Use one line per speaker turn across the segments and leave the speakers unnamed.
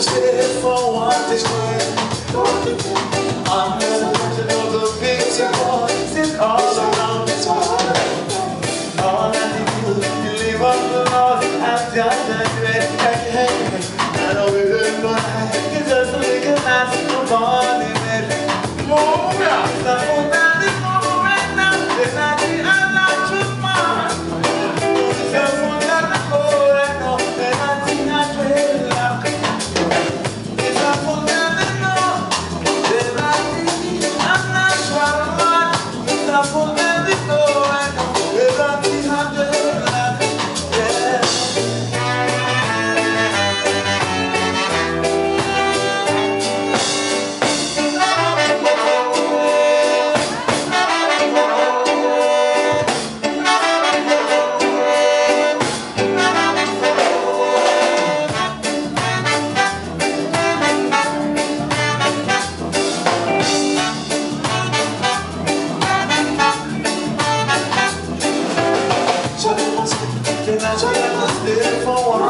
Just live for what is mine. live for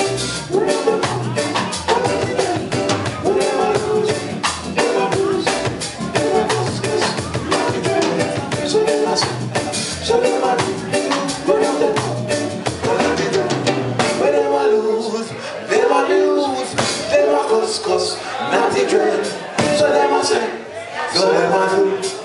cause, the dread So them a say, so them a do